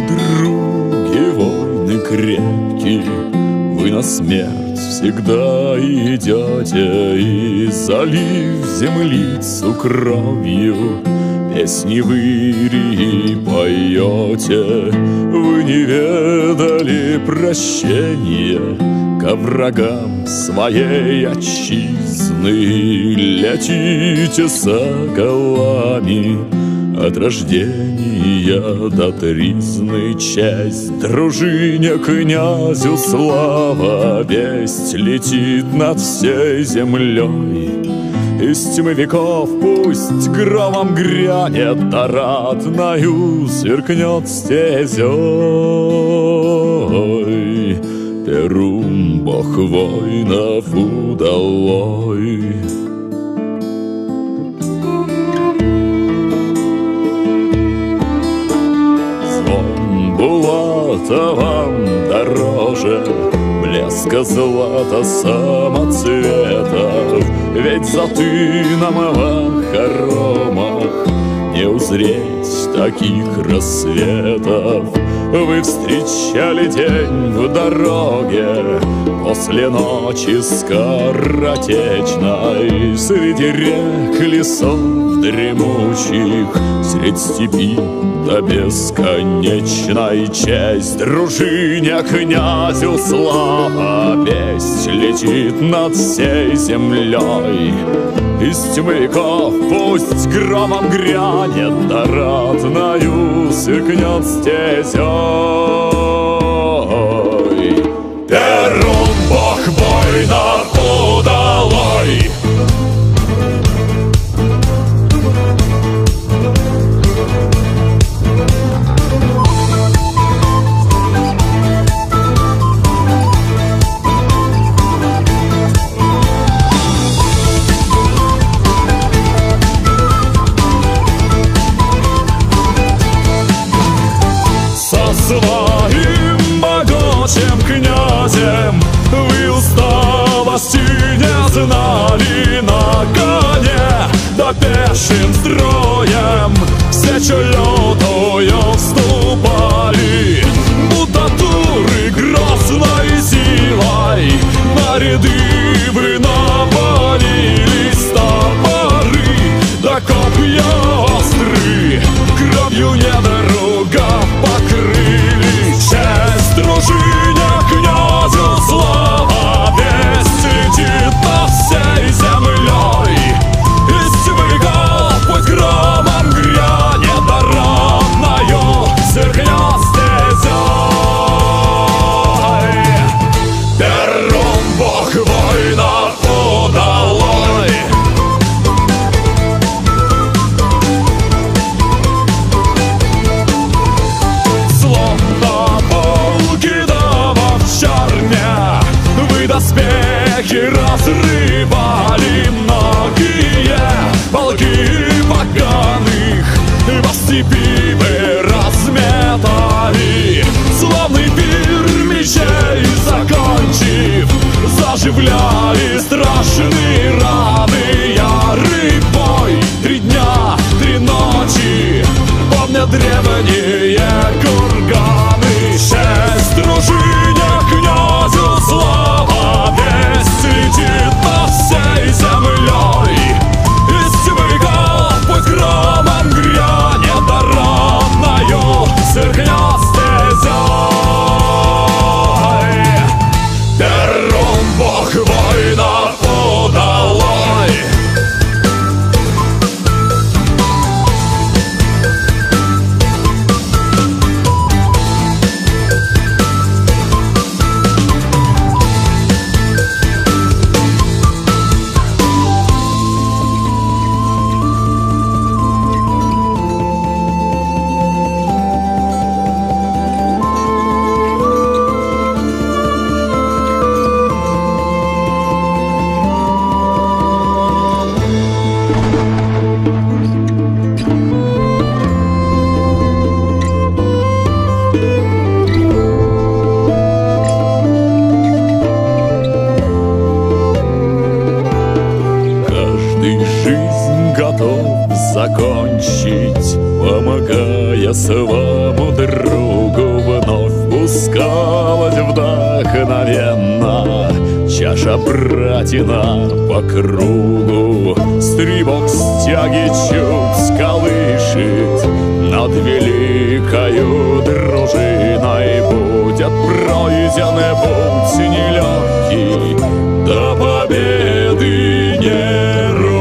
други, войны крепкие, Вы на смерть всегда идете, И залив землицу кровью, Песни выри поете. Вы не ведали прощения Ко врагам своей отчизны, Летите соколами, от рождения до тризны честь. Дружине князю слава Весть летит над всей землей. Из тьмы веков пусть громом грянет Да ратною сверкнет стезей. Перум бог воинов удалой Булата вам дороже Блеска злата самоцветов. Ведь за тыном в хоромах Не узреть таких рассветов Вы встречали день в дороге После ночи скоротечной. Среди рек, лесов дремучих Средь степи до бесконечной. Честь Дружине князю слава Весть летит над всей землей. Из тьмы веков пусть громом грянет Да ратною сверкнет стезей своим могучим князем. Вы усталости не знали доспехи разрывали я своему другу вновь пускалась вдохновенно Чаша братина по кругу Стримок стяги чуть сколышит Над великою дружиной Будет пройден путь нелегкий До победы нерушим